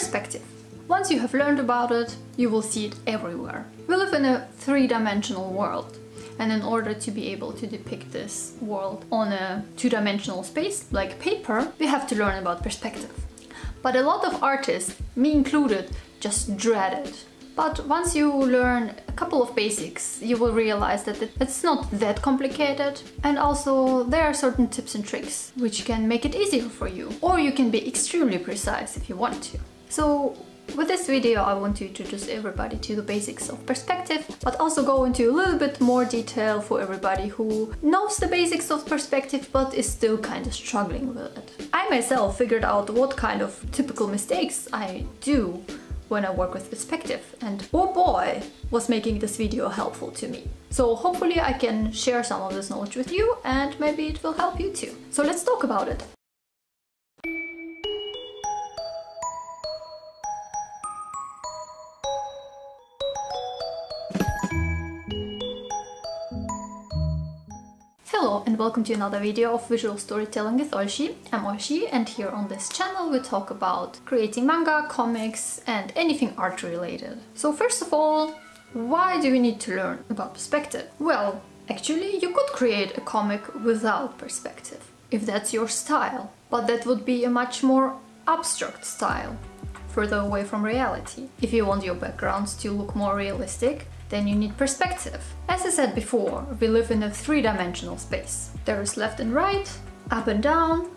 Perspective. Once you have learned about it, you will see it everywhere. We live in a three-dimensional world and in order to be able to depict this world on a two-dimensional space, like paper, we have to learn about perspective. But a lot of artists, me included, just dread it. But once you learn a couple of basics, you will realize that it's not that complicated. And also there are certain tips and tricks which can make it easier for you. Or you can be extremely precise if you want to. So with this video I want to introduce everybody to the basics of perspective, but also go into a little bit more detail for everybody who knows the basics of perspective but is still kind of struggling with it. I myself figured out what kind of typical mistakes I do when I work with perspective and oh boy was making this video helpful to me. So hopefully I can share some of this knowledge with you and maybe it will help you too. So let's talk about it. Hello and welcome to another video of Visual Storytelling with Olschi. I'm Olschi and here on this channel we talk about creating manga, comics and anything art related. So first of all, why do we need to learn about perspective? Well, actually you could create a comic without perspective, if that's your style. But that would be a much more abstract style, further away from reality. If you want your backgrounds to look more realistic, then you need perspective. As I said before, we live in a three-dimensional space. There is left and right, up and down,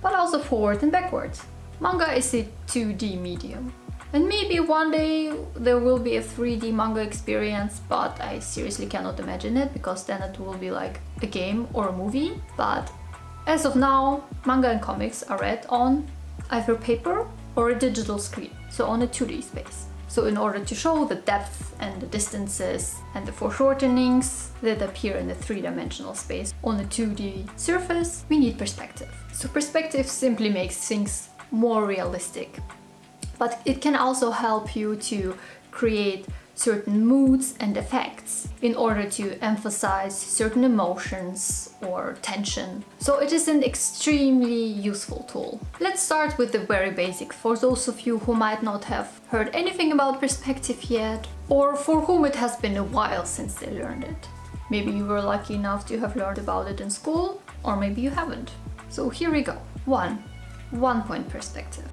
but also forward and backward. Manga is a 2D medium. And maybe one day there will be a 3D manga experience, but I seriously cannot imagine it because then it will be like a game or a movie. But as of now, manga and comics are read on either paper or a digital screen, so on a 2D space. So in order to show the depth and the distances and the foreshortenings that appear in the three-dimensional space on a 2D surface, we need perspective. So perspective simply makes things more realistic. But it can also help you to create certain moods and effects in order to emphasize certain emotions or tension. So it is an extremely useful tool. Let's start with the very basic for those of you who might not have heard anything about perspective yet or for whom it has been a while since they learned it. Maybe you were lucky enough to have learned about it in school or maybe you haven't. So here we go. 1. One point perspective.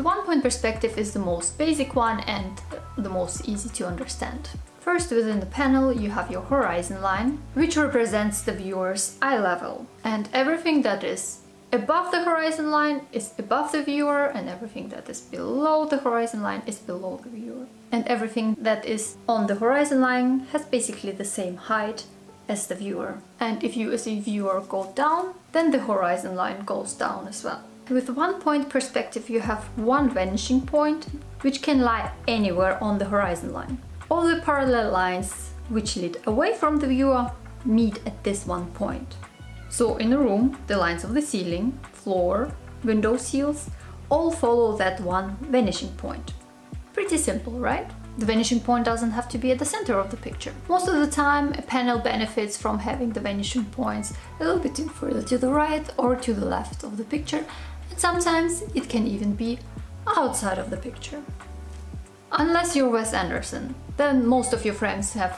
The one-point perspective is the most basic one and the most easy to understand. First, within the panel, you have your horizon line, which represents the viewer's eye level. And everything that is above the horizon line is above the viewer, and everything that is below the horizon line is below the viewer. And everything that is on the horizon line has basically the same height as the viewer. And if you as a viewer go down, then the horizon line goes down as well. With one point perspective you have one vanishing point which can lie anywhere on the horizon line. All the parallel lines which lead away from the viewer meet at this one point. So in a room, the lines of the ceiling, floor, window sills all follow that one vanishing point. Pretty simple, right? The vanishing point doesn't have to be at the center of the picture. Most of the time, a panel benefits from having the vanishing points a little bit further to the right or to the left of the picture Sometimes it can even be outside of the picture. Unless you're Wes Anderson, then most of your frames have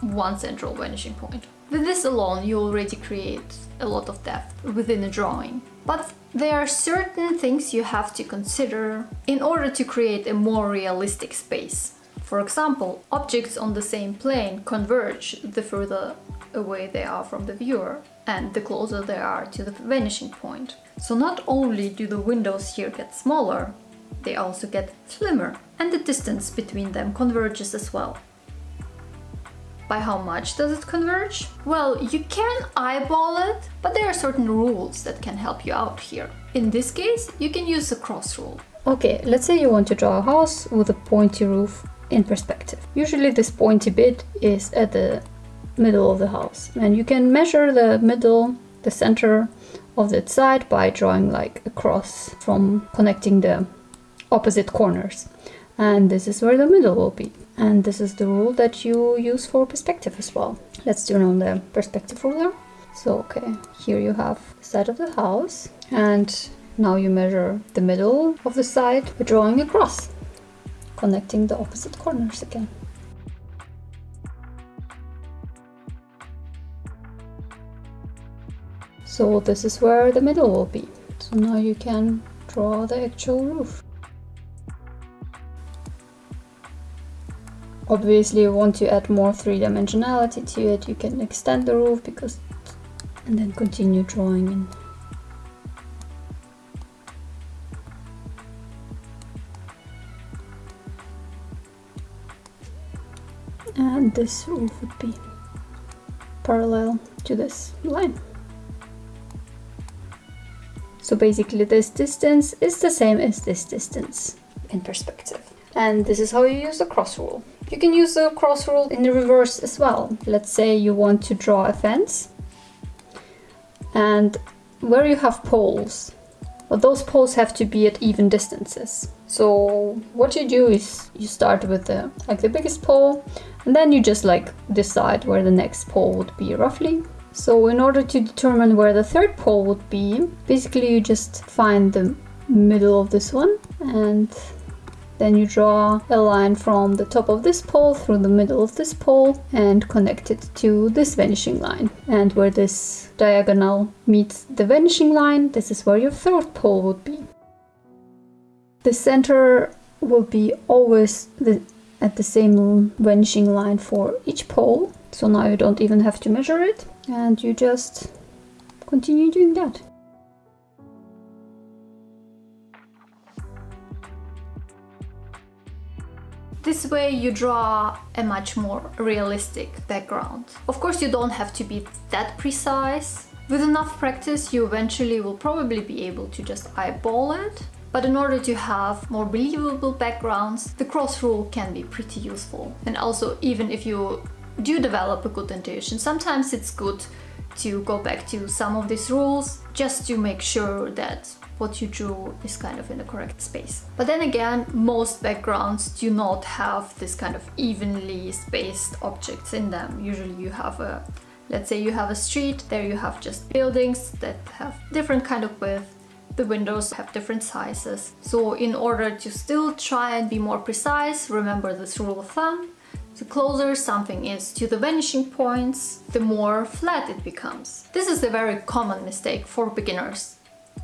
one central vanishing point. With this alone, you already create a lot of depth within a drawing. But there are certain things you have to consider in order to create a more realistic space. For example, objects on the same plane converge the further away they are from the viewer and the closer they are to the vanishing point. So not only do the windows here get smaller, they also get slimmer and the distance between them converges as well. By how much does it converge? Well, you can eyeball it, but there are certain rules that can help you out here. In this case, you can use the cross rule. Okay, let's say you want to draw a house with a pointy roof in perspective. Usually this pointy bit is at the middle of the house and you can measure the middle, the center of that side by drawing like a cross from connecting the opposite corners. And this is where the middle will be. And this is the rule that you use for perspective as well. Let's turn on the perspective ruler. So, okay, here you have the side of the house and Now you measure the middle of the side by drawing a cross, connecting the opposite corners again. So this is where the middle will be. So now you can draw the actual roof. Obviously you want to add more three-dimensionality to it, you can extend the roof because and then continue drawing in. And this roof would be parallel to this line. So basically this distance is the same as this distance in perspective. And this is how you use the cross rule. You can use the cross rule in the reverse as well. Let's say you want to draw a fence and where you have poles, well, those poles have to be at even distances. So what you do is you start with the like the biggest pole and then you just like decide where the next pole would be roughly so in order to determine where the third pole would be, basically you just find the middle of this one and then you draw a line from the top of this pole through the middle of this pole and connect it to this vanishing line. And where this diagonal meets the vanishing line, this is where your third pole would be. The center will be always the, at the same vanishing line for each pole. So now you don't even have to measure it and you just continue doing that. This way you draw a much more realistic background. Of course you don't have to be that precise. With enough practice you eventually will probably be able to just eyeball it. But in order to have more believable backgrounds, the cross rule can be pretty useful. And also even if you do develop a good intuition. Sometimes it's good to go back to some of these rules just to make sure that what you drew is kind of in the correct space. But then again, most backgrounds do not have this kind of evenly spaced objects in them. Usually you have a, let's say you have a street, there you have just buildings that have different kind of width, the windows have different sizes. So in order to still try and be more precise, remember this rule of thumb, the closer something is to the vanishing points, the more flat it becomes. This is a very common mistake for beginners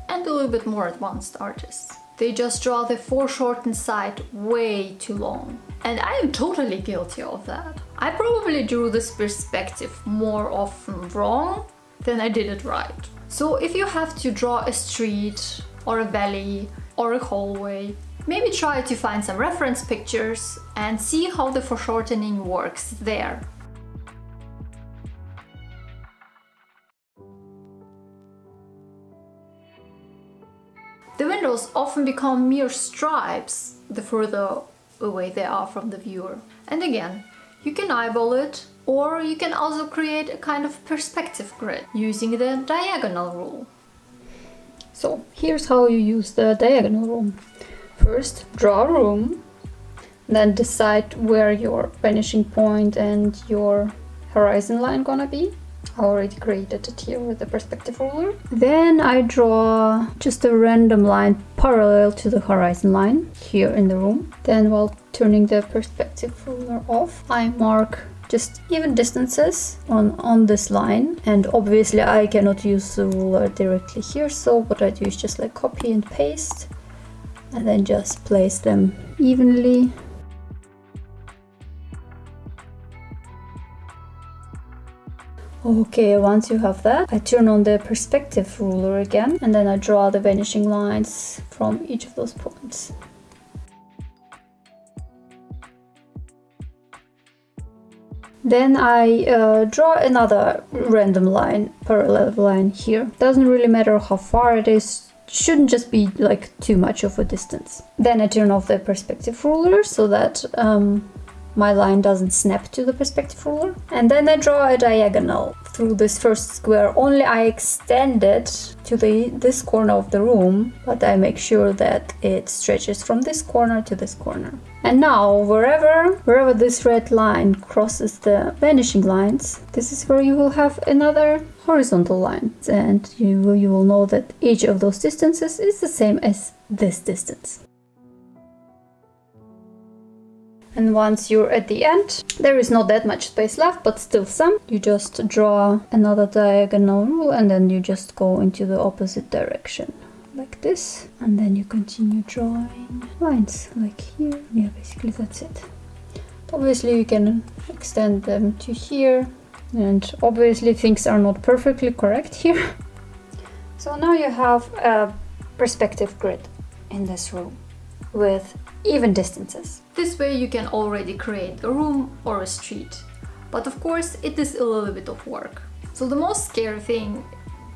and a little bit more advanced artists. They just draw the foreshortened side way too long. And I am totally guilty of that. I probably drew this perspective more often wrong than I did it right. So if you have to draw a street or a valley or a hallway, Maybe try to find some reference pictures and see how the foreshortening works there. The windows often become mere stripes the further away they are from the viewer. And again, you can eyeball it or you can also create a kind of perspective grid using the diagonal rule. So here's how you use the diagonal rule. First, draw a room, then decide where your vanishing point and your horizon line gonna be. I already created it here with the perspective ruler. Then I draw just a random line parallel to the horizon line here in the room. Then while turning the perspective ruler off, I mark just even distances on, on this line. And obviously I cannot use the ruler directly here, so what I do is just like copy and paste and then just place them evenly Okay, once you have that, I turn on the perspective ruler again and then I draw the vanishing lines from each of those points. Then I uh, draw another random line, parallel line here. Doesn't really matter how far it is, shouldn't just be like too much of a distance. Then I turn off the perspective ruler so that um, my line doesn't snap to the perspective ruler. And then I draw a diagonal through this first square. Only I extend it to the this corner of the room, but I make sure that it stretches from this corner to this corner. And now, wherever, wherever this red line crosses the vanishing lines, this is where you will have another horizontal lines and you, you will know that each of those distances is the same as this distance. And once you're at the end, there is not that much space left, but still some. You just draw another diagonal rule and then you just go into the opposite direction like this. And then you continue drawing lines like here. Yeah, basically that's it. Obviously you can extend them to here and obviously things are not perfectly correct here. So now you have a perspective grid in this room with even distances. This way you can already create a room or a street. But of course it is a little bit of work. So the most scary thing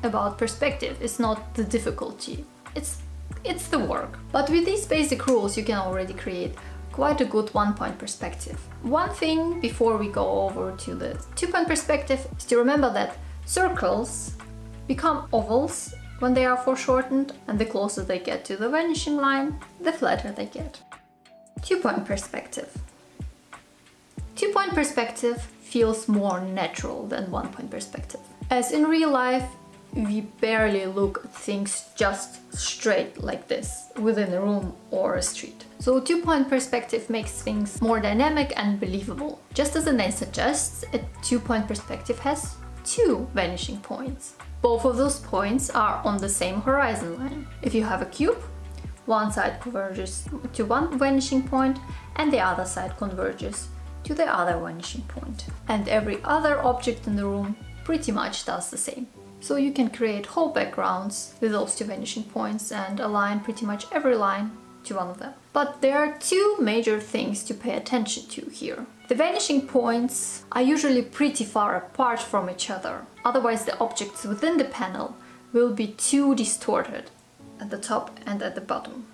about perspective is not the difficulty, it's, it's the work. But with these basic rules you can already create quite a good one-point perspective. One thing before we go over to the two-point perspective is to remember that circles become ovals when they are foreshortened and the closer they get to the vanishing line, the flatter they get. Two-point perspective. Two-point perspective feels more natural than one-point perspective. As in real life, we barely look at things just straight like this within a room or a street. So two-point perspective makes things more dynamic and believable. Just as the name suggests, a two-point perspective has two vanishing points. Both of those points are on the same horizon line. If you have a cube, one side converges to one vanishing point and the other side converges to the other vanishing point. And every other object in the room pretty much does the same. So you can create whole backgrounds with those two vanishing points and align pretty much every line to one of them. But there are two major things to pay attention to here. The vanishing points are usually pretty far apart from each other, otherwise the objects within the panel will be too distorted at the top and at the bottom.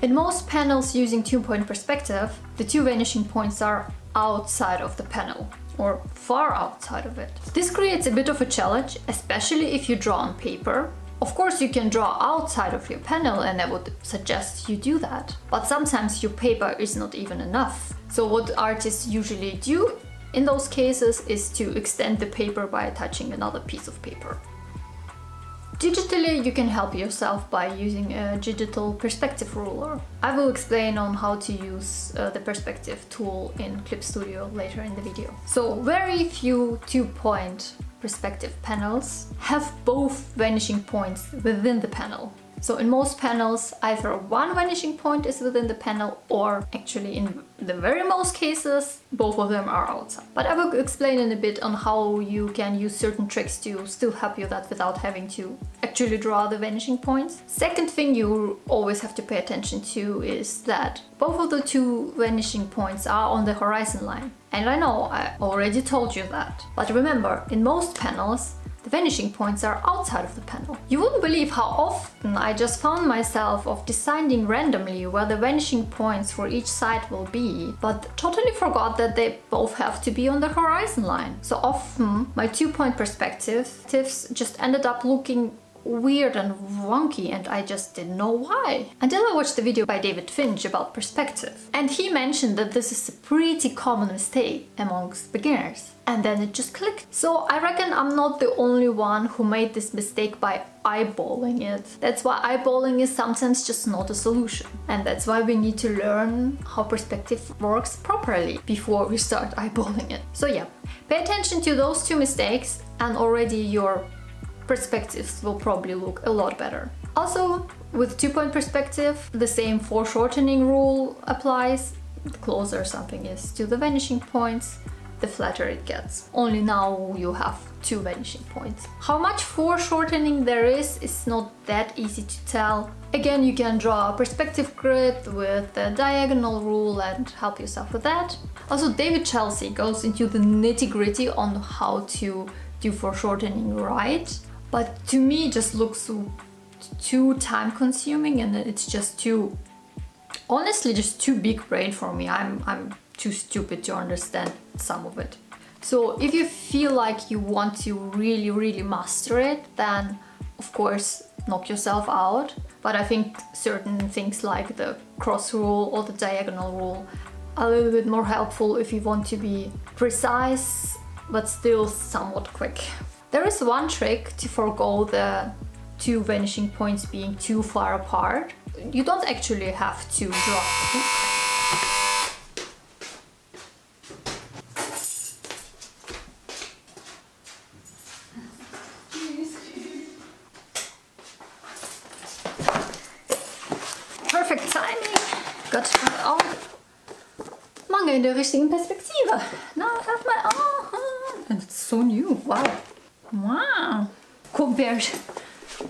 In most panels using two-point perspective, the two vanishing points are outside of the panel, or far outside of it. This creates a bit of a challenge, especially if you draw on paper. Of course you can draw outside of your panel and I would suggest you do that, but sometimes your paper is not even enough. So what artists usually do in those cases is to extend the paper by attaching another piece of paper. Digitally, you can help yourself by using a digital perspective ruler. I will explain on how to use uh, the perspective tool in Clip Studio later in the video. So very few two-point perspective panels have both vanishing points within the panel. So in most panels, either one vanishing point is within the panel or actually in the very most cases, both of them are outside. But I will explain in a bit on how you can use certain tricks to still help you that without having to actually draw the vanishing points. Second thing you always have to pay attention to is that both of the two vanishing points are on the horizon line. And I know I already told you that. But remember, in most panels, the vanishing points are outside of the panel. You wouldn't believe how often I just found myself of deciding randomly where the vanishing points for each side will be, but totally forgot that they both have to be on the horizon line. So often my two-point perspectives just ended up looking weird and wonky and I just didn't know why. Until I watched the video by David Finch about perspective. And he mentioned that this is a pretty common mistake amongst beginners. And then it just clicked. So I reckon I'm not the only one who made this mistake by eyeballing it. That's why eyeballing is sometimes just not a solution. And that's why we need to learn how perspective works properly before we start eyeballing it. So yeah, pay attention to those two mistakes and already your perspectives will probably look a lot better. Also, with two-point perspective, the same foreshortening rule applies. The closer something is to the vanishing points, the flatter it gets. Only now you have two vanishing points. How much foreshortening there is is not that easy to tell. Again, you can draw a perspective grid with the diagonal rule and help yourself with that. Also, David Chelsea goes into the nitty gritty on how to do foreshortening right but to me it just looks too time consuming and it's just too honestly just too big brain for me I'm, I'm too stupid to understand some of it. So if you feel like you want to really really master it then of course knock yourself out. But I think certain things like the cross rule or the diagonal rule are a little bit more helpful if you want to be precise but still somewhat quick. There is one trick to forego the two vanishing points being too far apart. You don't actually have to draw Perfect timing. Gott, auch Manga in der richtigen Perspektive. Now I have my oh, and it's so new. Wow, wow. Compared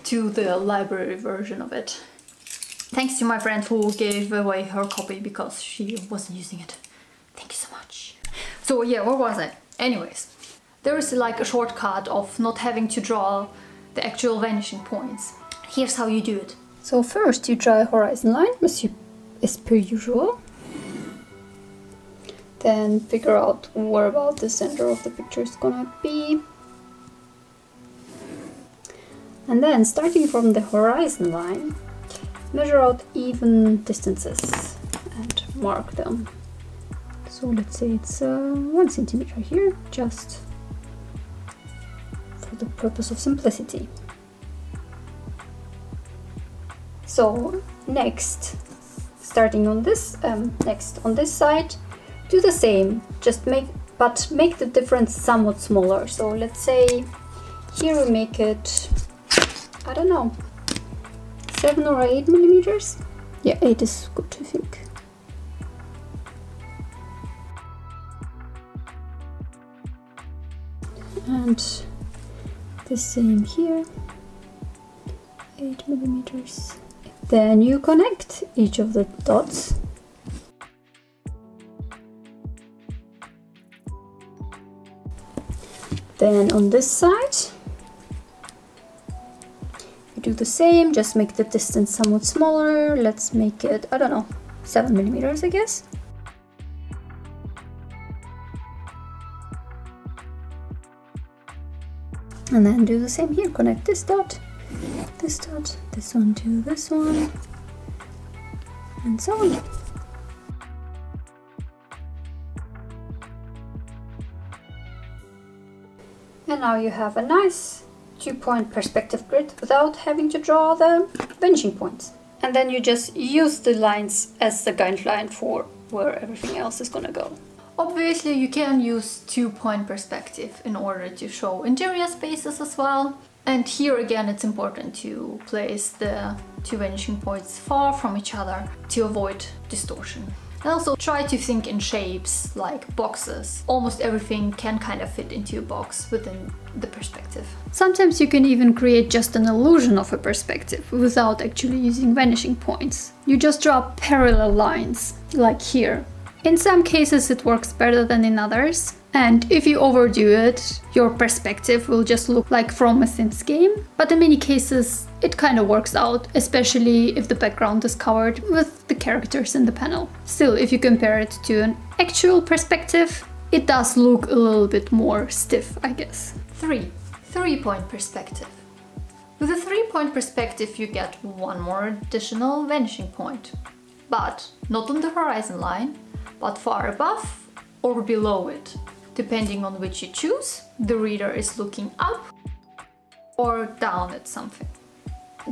to the library version of it. Thanks to my friend who gave away her copy because she wasn't using it. Thank you so much. So yeah, where was I? Anyways, there is like a shortcut of not having to draw the actual vanishing points. Here's how you do it. So first you draw a horizon line as, you, as per usual. Then figure out where about the center of the picture is gonna be. And then starting from the horizon line, measure out even distances and mark them. So let's say it's uh, one centimeter here, just for the purpose of simplicity. So next, starting on this, um, next on this side, do the same, just make, but make the difference somewhat smaller. So let's say here we make it, I don't know, seven or eight millimeters. Yeah, eight is good, I think. And the same here, eight millimeters. Then you connect each of the dots. Then on this side, you do the same, just make the distance somewhat smaller. Let's make it, I don't know, 7 millimeters, I guess. And then do the same here, connect this dot this dot, this one to this one, and so on. And now you have a nice two-point perspective grid without having to draw the vanishing points. And then you just use the lines as the guideline for where everything else is gonna go. Obviously you can use two-point perspective in order to show interior spaces as well, and here again it's important to place the two vanishing points far from each other to avoid distortion. And also try to think in shapes like boxes. Almost everything can kind of fit into a box within the perspective. Sometimes you can even create just an illusion of a perspective without actually using vanishing points. You just draw parallel lines, like here. In some cases it works better than in others, and if you overdo it, your perspective will just look like from a Sims game. But in many cases, it kind of works out, especially if the background is covered with the characters in the panel. Still, if you compare it to an actual perspective, it does look a little bit more stiff, I guess. 3. Three-point perspective. With a three-point perspective you get one more additional vanishing point. But not on the horizon line, but far above or below it. Depending on which you choose, the reader is looking up or down at something.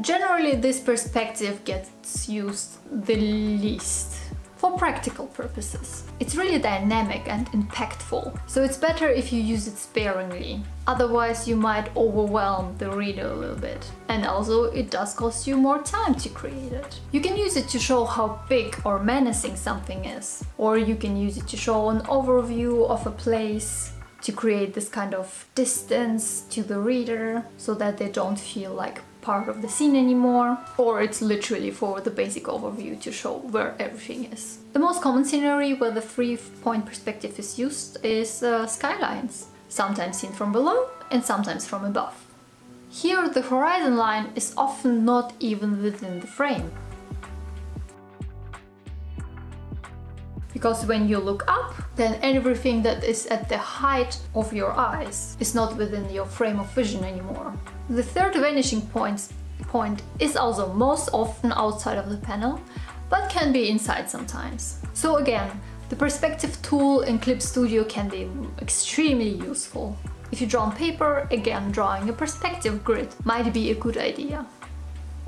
Generally this perspective gets used the least for practical purposes. It's really dynamic and impactful, so it's better if you use it sparingly. Otherwise you might overwhelm the reader a little bit. And also it does cost you more time to create it. You can use it to show how big or menacing something is. Or you can use it to show an overview of a place to create this kind of distance to the reader so that they don't feel like part of the scene anymore or it's literally for the basic overview to show where everything is. The most common scenery where the three-point perspective is used is uh, skylines, sometimes seen from below and sometimes from above. Here the horizon line is often not even within the frame. Because when you look up, then everything that is at the height of your eyes is not within your frame of vision anymore. The third vanishing point, point is also most often outside of the panel, but can be inside sometimes. So again, The perspective tool in Clip Studio can be extremely useful. If you draw on paper, again drawing a perspective grid might be a good idea.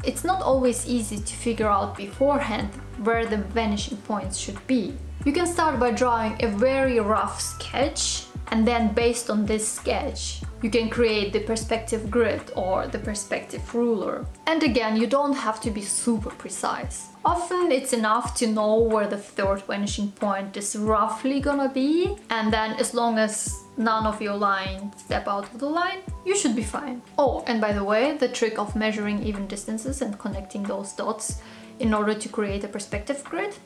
It's not always easy to figure out beforehand where the vanishing points should be. You can start by drawing a very rough sketch and then based on this sketch you can create the perspective grid or the perspective ruler. And again, you don't have to be super precise. Often it's enough to know where the third vanishing point is roughly gonna be and then as long as none of your lines step out of the line, you should be fine. Oh, and by the way, the trick of measuring even distances and connecting those dots in order to create a perspective grid,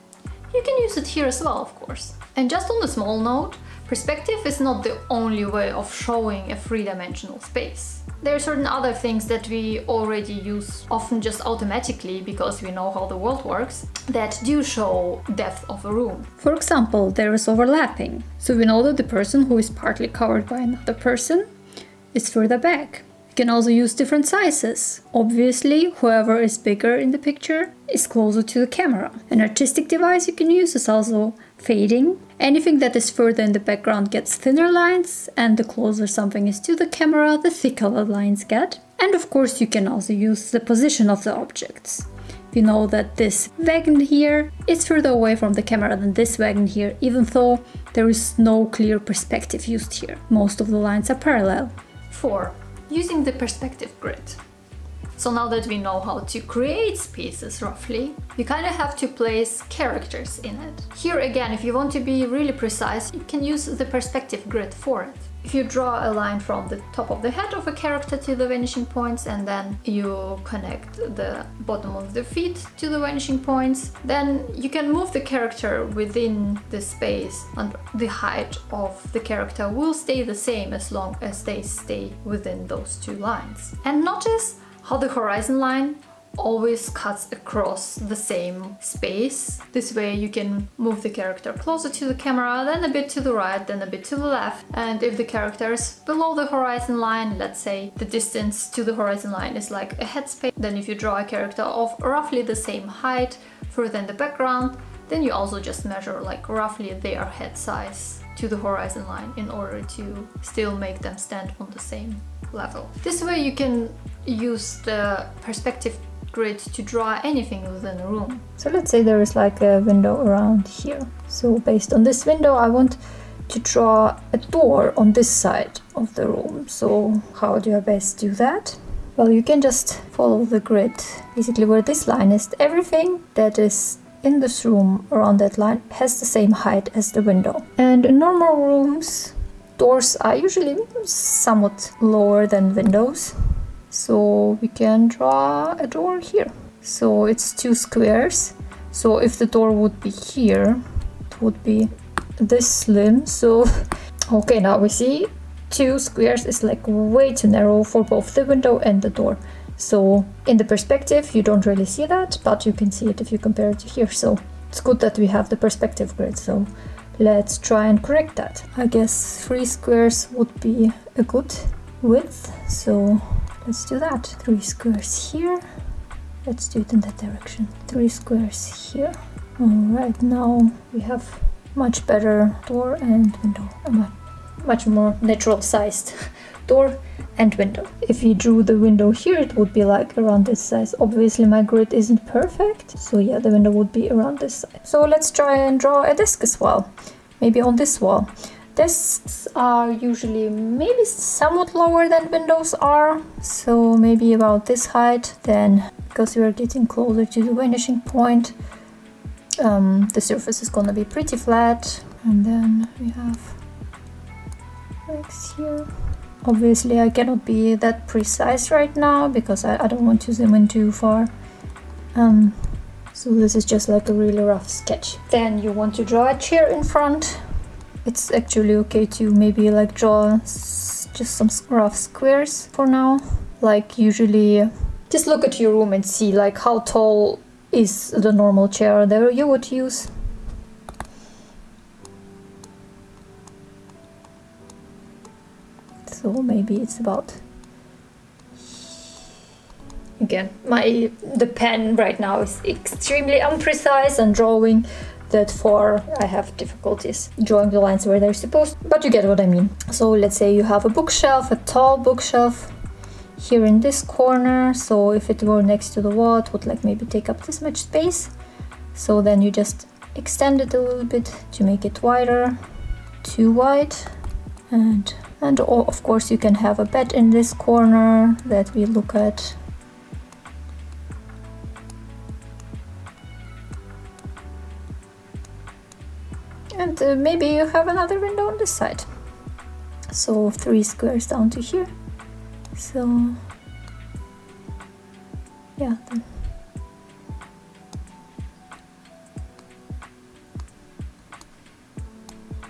you can use it here as well, of course. And just on a small note, Perspective is not the only way of showing a three-dimensional space. There are certain other things that we already use often just automatically because we know how the world works that do show depth of a room. For example, there is overlapping, so we know that the person who is partly covered by another person is further back. We can also use different sizes. Obviously, whoever is bigger in the picture is closer to the camera. An artistic device you can use is also fading. Anything that is further in the background gets thinner lines, and the closer something is to the camera, the thicker the lines get. And of course, you can also use the position of the objects. You know that this wagon here is further away from the camera than this wagon here, even though there is no clear perspective used here. Most of the lines are parallel. 4. Using the perspective grid. So now that we know how to create spaces roughly, you kind of have to place characters in it. Here again, if you want to be really precise, you can use the perspective grid for it. If you draw a line from the top of the head of a character to the vanishing points and then you connect the bottom of the feet to the vanishing points, then you can move the character within the space and the height of the character will stay the same as long as they stay within those two lines. And notice how the horizon line always cuts across the same space. This way you can move the character closer to the camera, then a bit to the right, then a bit to the left. And if the character is below the horizon line, let's say the distance to the horizon line is like a headspace, then if you draw a character of roughly the same height further in the background, then you also just measure like roughly their head size to the horizon line in order to still make them stand on the same level. This way you can use the perspective grid to draw anything within a room. So let's say there is like a window around here. So based on this window I want to draw a door on this side of the room. So how do I best do that? Well, you can just follow the grid. Basically where this line is, everything that is in this room around that line has the same height as the window. And in normal rooms, doors are usually somewhat lower than windows. So we can draw a door here. So it's two squares. So if the door would be here it would be this slim. So okay now we see two squares is like way too narrow for both the window and the door so in the perspective you don't really see that but you can see it if you compare it to here so it's good that we have the perspective grid so let's try and correct that i guess three squares would be a good width so Let's do that. Three squares here. Let's do it in that direction. Three squares here. Alright, now we have much better door and window. Much more natural sized door and window. If we drew the window here, it would be like around this size. Obviously my grid isn't perfect, so yeah, the window would be around this size. So let's try and draw a desk as well, maybe on this wall. Desks are usually maybe somewhat lower than windows are, so maybe about this height. Then, because we are getting closer to the vanishing point, um, the surface is gonna be pretty flat. And then we have legs here. Obviously I cannot be that precise right now because I, I don't want to zoom in too far. Um, so this is just like a really rough sketch. Then you want to draw a chair in front it's actually okay to maybe like draw just some rough squares for now. Like usually just look at your room and see like how tall is the normal chair that you would use. So maybe it's about again my the pen right now is extremely imprecise and drawing that far I have difficulties drawing the lines where they're supposed, but you get what I mean. So let's say you have a bookshelf, a tall bookshelf here in this corner. So if it were next to the wall, it would like maybe take up this much space. So then you just extend it a little bit to make it wider, too wide. And, and of course you can have a bed in this corner that we look at. And uh, maybe you have another window on this side. So three squares down to here. So yeah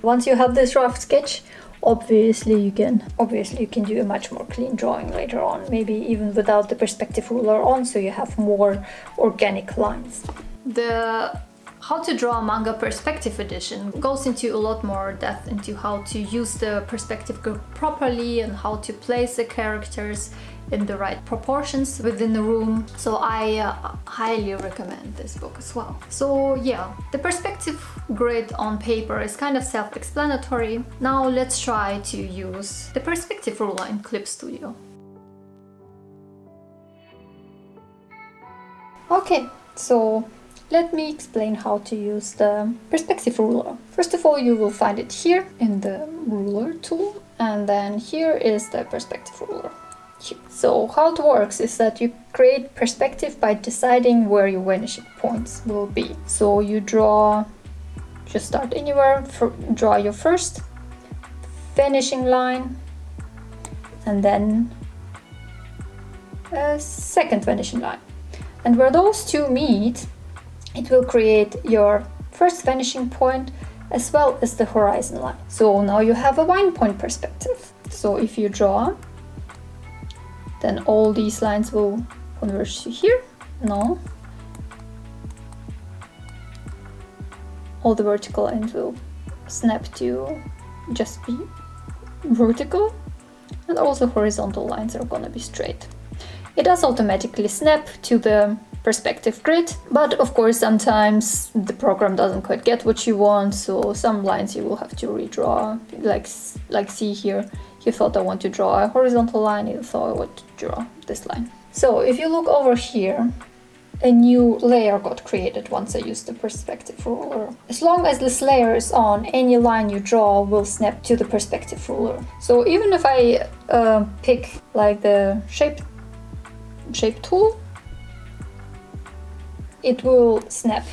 once you have this rough sketch obviously you can obviously you can do a much more clean drawing later on maybe even without the perspective ruler on so you have more organic lines. The how to draw a manga perspective edition goes into a lot more depth into how to use the perspective group properly and how to place the characters in the right proportions within the room. So I uh, highly recommend this book as well. So yeah, the perspective grid on paper is kind of self-explanatory. Now let's try to use the perspective ruler in Clip Studio. Okay, so let me explain how to use the perspective ruler. First of all, you will find it here in the ruler tool, and then here is the perspective ruler. So how it works is that you create perspective by deciding where your vanishing points will be. So you draw, just start anywhere, draw your first vanishing line, and then a second vanishing line. And where those two meet, it will create your first vanishing point as well as the horizon line. So now you have a one point perspective. So if you draw, then all these lines will converge to here. No. All the vertical lines will snap to just be vertical and also horizontal lines are gonna be straight. It does automatically snap to the perspective grid. But of course, sometimes the program doesn't quite get what you want, so some lines you will have to redraw. Like, like see here, you thought I want to draw a horizontal line, you thought I want to draw this line. So if you look over here, a new layer got created once I used the perspective ruler. As long as this layer is on, any line you draw will snap to the perspective ruler. So even if I uh, pick like the shape, shape tool it will snap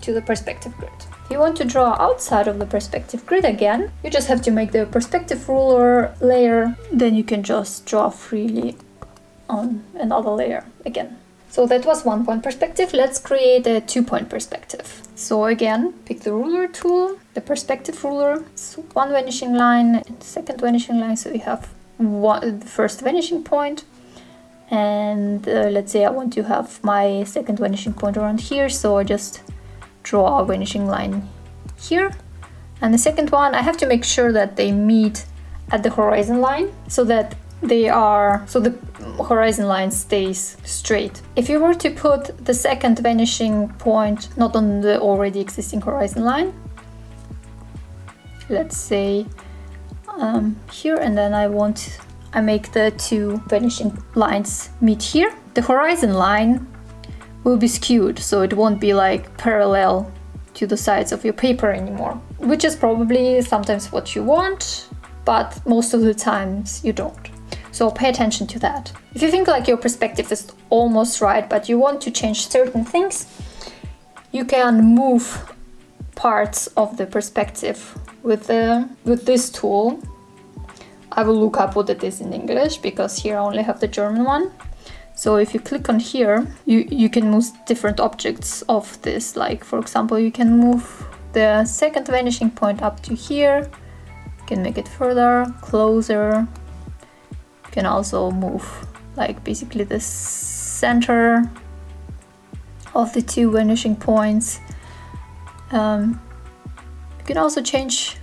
to the perspective grid. If you want to draw outside of the perspective grid again, you just have to make the perspective ruler layer, then you can just draw freely on another layer again. So that was one point perspective, let's create a two point perspective. So again, pick the ruler tool, the perspective ruler, one vanishing line, second vanishing line, so you have one, the first vanishing point, and uh, let's say I want to have my second vanishing point around here so I just draw a vanishing line here and the second one I have to make sure that they meet at the horizon line so that they are so the horizon line stays straight. If you were to put the second vanishing point not on the already existing horizon line let's say um, here and then I want I make the two vanishing lines meet here. The horizon line will be skewed, so it won't be like parallel to the sides of your paper anymore, which is probably sometimes what you want, but most of the times you don't. So pay attention to that. If you think like your perspective is almost right, but you want to change certain things, you can move parts of the perspective with the with this tool I will look up what it is in English because here I only have the German one. So if you click on here, you, you can move different objects of this. Like for example, you can move the second vanishing point up to here. You can make it further, closer. You can also move like basically the center of the two vanishing points. Um, you can also change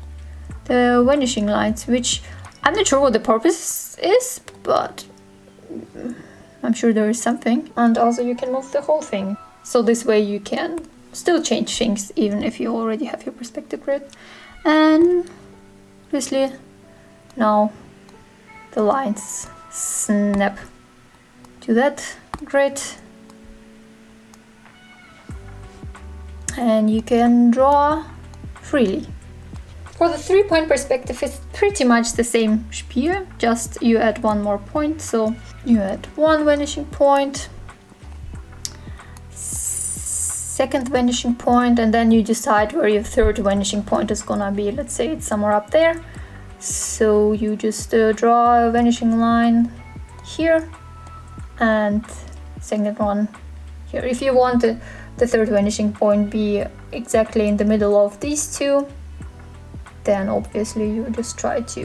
the vanishing lines, which I'm not sure what the purpose is, but I'm sure there is something. And also you can move the whole thing. So this way you can still change things even if you already have your perspective grid. And obviously now the lines snap to that grid and you can draw freely. For the three point perspective, it's pretty much the same spiel, just you add one more point. So you add one vanishing point, second vanishing point, and then you decide where your third vanishing point is gonna be. Let's say it's somewhere up there. So you just uh, draw a vanishing line here and second one here. If you want the, the third vanishing point be exactly in the middle of these two, then obviously you just try to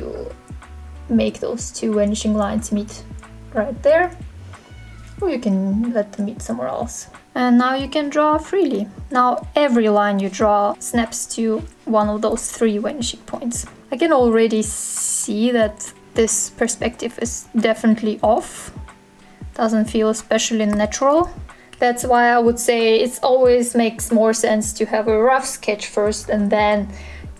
make those two vanishing lines meet right there or you can let them meet somewhere else. And now you can draw freely. Now every line you draw snaps to one of those three vanishing points. I can already see that this perspective is definitely off. Doesn't feel especially natural. That's why I would say it always makes more sense to have a rough sketch first and then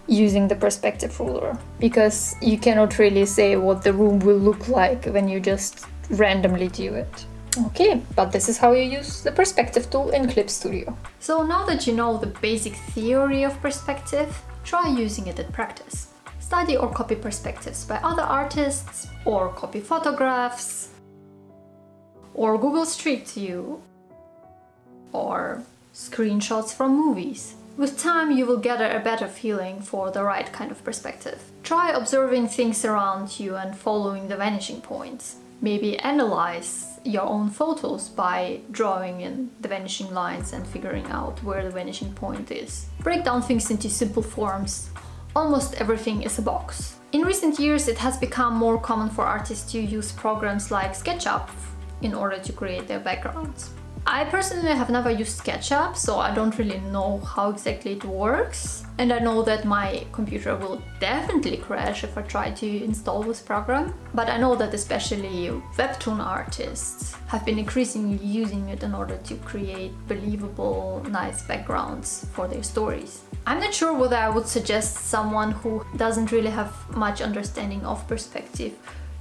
using the perspective ruler because you cannot really say what the room will look like when you just randomly do it. Okay, but this is how you use the perspective tool in Clip Studio. So now that you know the basic theory of perspective, try using it in practice. Study or copy perspectives by other artists, or copy photographs, or Google Street View, or screenshots from movies. With time, you will gather a better feeling for the right kind of perspective. Try observing things around you and following the vanishing points. Maybe analyze your own photos by drawing in the vanishing lines and figuring out where the vanishing point is. Break down things into simple forms. Almost everything is a box. In recent years, it has become more common for artists to use programs like SketchUp in order to create their backgrounds. I personally have never used SketchUp, so I don't really know how exactly it works. And I know that my computer will definitely crash if I try to install this program. But I know that especially webtoon artists have been increasingly using it in order to create believable, nice backgrounds for their stories. I'm not sure whether I would suggest someone who doesn't really have much understanding of perspective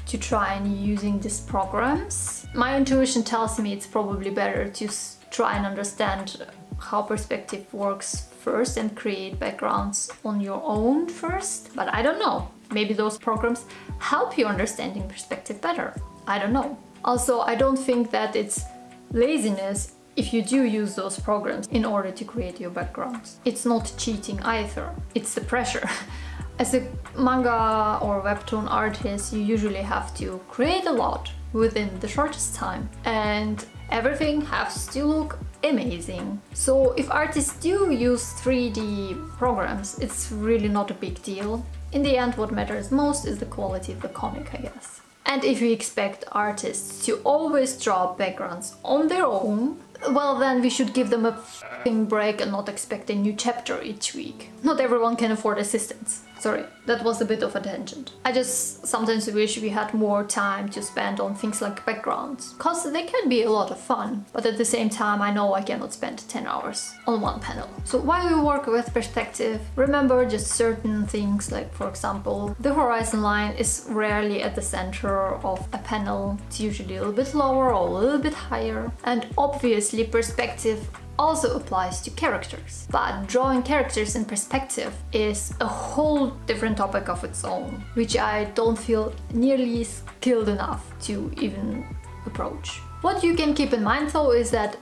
to try and using these programs. My intuition tells me it's probably better to try and understand how perspective works first and create backgrounds on your own first, but I don't know. Maybe those programs help you understanding perspective better. I don't know. Also, I don't think that it's laziness if you do use those programs in order to create your backgrounds. It's not cheating either, it's the pressure. As a manga or webtoon artist, you usually have to create a lot within the shortest time and everything has to look amazing. So if artists do use 3D programs, it's really not a big deal. In the end, what matters most is the quality of the comic, I guess. And if you expect artists to always draw backgrounds on their own, well then we should give them a break and not expect a new chapter each week. Not everyone can afford assistants. Sorry, that was a bit of a tangent. I just sometimes wish we had more time to spend on things like backgrounds, cause they can be a lot of fun, but at the same time I know I cannot spend 10 hours on one panel. So while you work with perspective, remember just certain things like for example, the horizon line is rarely at the center of a panel, it's usually a little bit lower or a little bit higher, and obviously perspective also applies to characters. But drawing characters in perspective is a whole different topic of its own, which I don't feel nearly skilled enough to even approach. What you can keep in mind though is that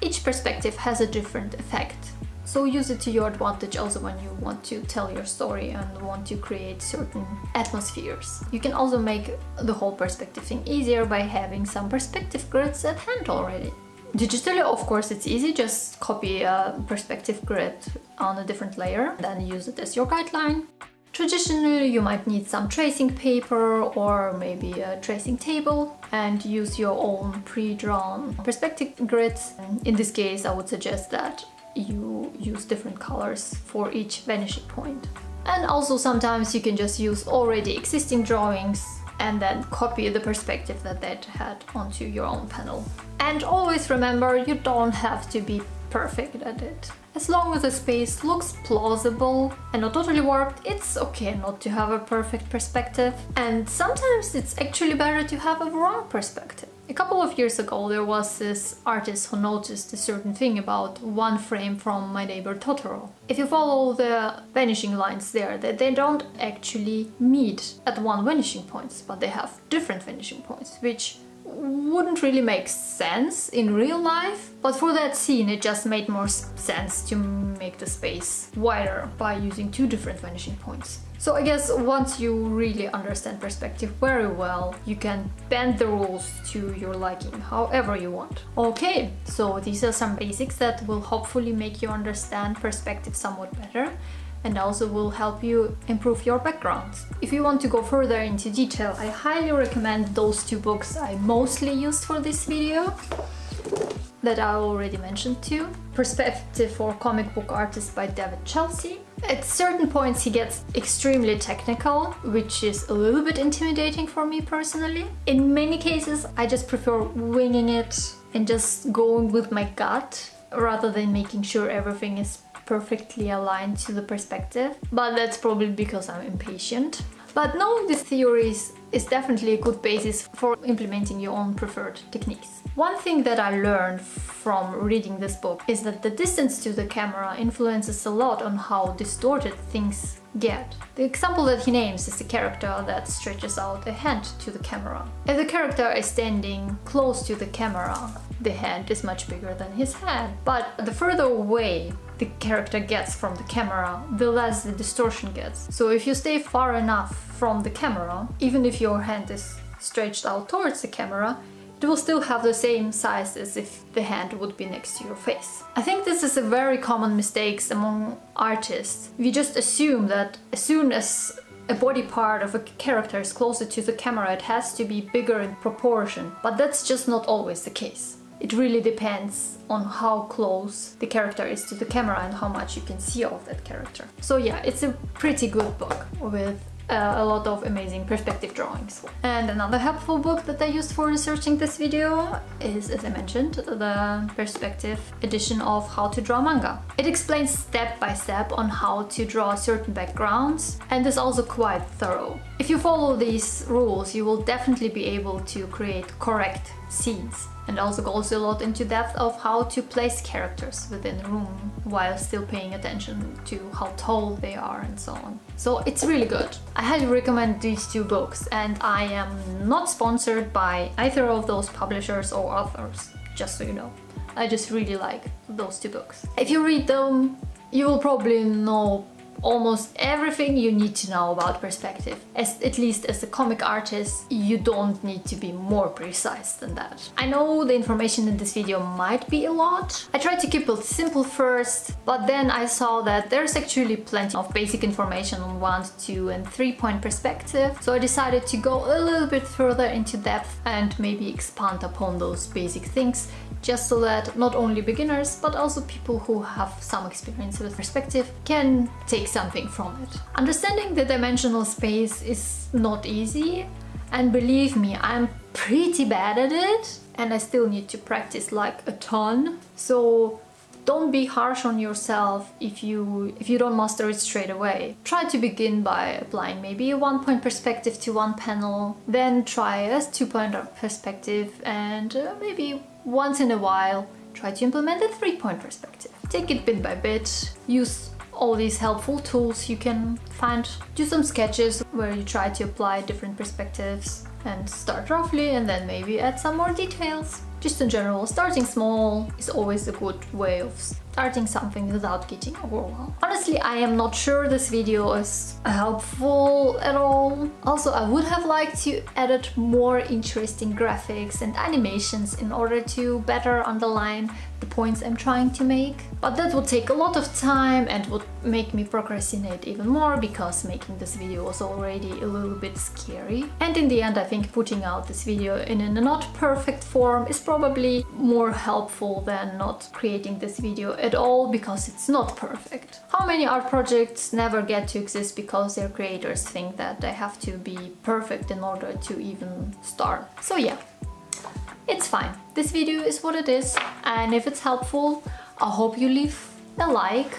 each perspective has a different effect. So use it to your advantage also when you want to tell your story and want to create certain atmospheres. You can also make the whole perspective thing easier by having some perspective grids at hand already. Digitally, of course, it's easy. Just copy a perspective grid on a different layer, then use it as your guideline. Traditionally, you might need some tracing paper or maybe a tracing table and use your own pre-drawn perspective grids. In this case, I would suggest that you use different colors for each vanishing point. And also sometimes you can just use already existing drawings and then copy the perspective that that had onto your own panel. And always remember, you don't have to be perfect at it. As long as the space looks plausible and not totally warped, it's okay not to have a perfect perspective. And sometimes it's actually better to have a wrong perspective. A couple of years ago there was this artist who noticed a certain thing about one frame from My Neighbor Totoro. If you follow the vanishing lines there, that they don't actually meet at one vanishing point, but they have different vanishing points, which wouldn't really make sense in real life, but for that scene it just made more sense to make the space wider by using two different vanishing points. So I guess once you really understand perspective very well, you can bend the rules to your liking, however you want. Okay, so these are some basics that will hopefully make you understand perspective somewhat better and also will help you improve your background. If you want to go further into detail, I highly recommend those two books I mostly used for this video that I already mentioned too. Perspective for Comic Book Artist by David Chelsea. At certain points he gets extremely technical, which is a little bit intimidating for me personally. In many cases I just prefer winging it and just going with my gut rather than making sure everything is perfectly aligned to the perspective, but that's probably because I'm impatient. But knowing these theories is definitely a good basis for implementing your own preferred techniques. One thing that I learned from reading this book is that the distance to the camera influences a lot on how distorted things get. The example that he names is the character that stretches out a hand to the camera. If the character is standing close to the camera, the hand is much bigger than his head. But the further away the character gets from the camera, the less the distortion gets. So if you stay far enough from the camera, even if your hand is stretched out towards the camera, it will still have the same size as if the hand would be next to your face. I think this is a very common mistake among artists. We just assume that as soon as a body part of a character is closer to the camera, it has to be bigger in proportion, but that's just not always the case. It really depends on how close the character is to the camera and how much you can see of that character. So yeah, it's a pretty good book with uh, a lot of amazing perspective drawings. And another helpful book that I used for researching this video is, as I mentioned, the perspective edition of How to Draw Manga. It explains step by step on how to draw certain backgrounds and is also quite thorough. If you follow these rules, you will definitely be able to create correct scenes and also goes a lot into depth of how to place characters within a room while still paying attention to how tall they are and so on. So it's really good. I highly recommend these two books and I am not sponsored by either of those publishers or authors, just so you know. I just really like those two books. If you read them, you will probably know almost everything you need to know about perspective. As, at least as a comic artist, you don't need to be more precise than that. I know the information in this video might be a lot. I tried to keep it simple first, but then I saw that there's actually plenty of basic information on 1, 2 and 3 point perspective, so I decided to go a little bit further into depth and maybe expand upon those basic things just so that not only beginners but also people who have some experience with perspective can take something from it. Understanding the dimensional space is not easy and believe me, I'm pretty bad at it and I still need to practice like a ton. So don't be harsh on yourself if you if you don't master it straight away. Try to begin by applying maybe a one point perspective to one panel, then try a two point perspective and uh, maybe once in a while try to implement a three point perspective. Take it bit by bit, use all these helpful tools you can find. Do some sketches where you try to apply different perspectives and start roughly and then maybe add some more details. Just in general, starting small is always a good way of starting something without getting overwhelmed. Honestly, I am not sure this video is helpful at all. Also, I would have liked to edit more interesting graphics and animations in order to better underline the points I'm trying to make. But that would take a lot of time and would make me procrastinate even more because making this video was already a little bit scary. And in the end I think putting out this video in a not perfect form is probably more helpful than not creating this video at all because it's not perfect. How many art projects never get to exist because their creators think that they have to be perfect in order to even start? So yeah, it's fine. This video is what it is and if it's helpful I hope you leave a like,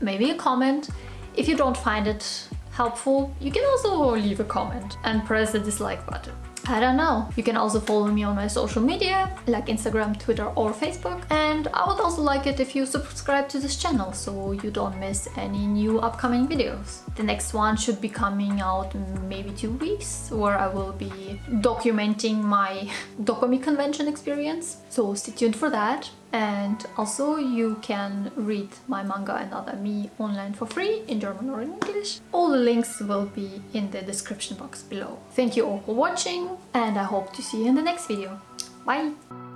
maybe a comment. If you don't find it helpful, you can also leave a comment and press the dislike button. I don't know. You can also follow me on my social media, like Instagram, Twitter or Facebook. And I would also like it if you subscribe to this channel so you don't miss any new upcoming videos. The next one should be coming out maybe two weeks where I will be documenting my DoKomi convention experience. So stay tuned for that. And also you can read my manga Another Me online for free in German or in English. All the links will be in the description box below. Thank you all for watching and I hope to see you in the next video. Bye!